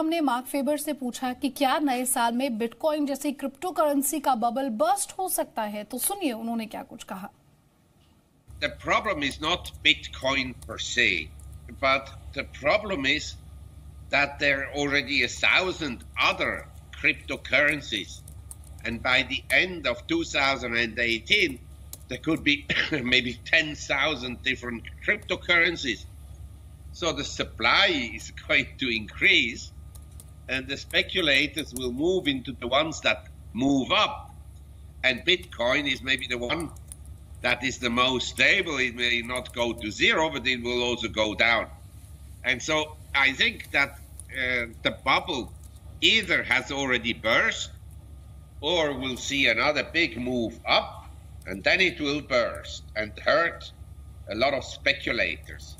हमने mark favour से पूछा कि क्या नए साल में बिटकॉइन जैसी क्रिप्टो करेंसी का बबल बर्स्ट हो सकता है तो सुनिए उन्होंने क्या कुछ कहा The problem is not Bitcoin per se, but the problem is that there are already a thousand other cryptocurrencies. And by the end of 2018, there could be maybe 10,000 different cryptocurrencies. So the supply is going to increase, and the speculators will move into the ones that move up. And Bitcoin is maybe the one that is the most stable. It may not go to zero, but it will also go down. And so I think that uh, the bubble either has already burst or we'll see another big move up and then it will burst and hurt a lot of speculators.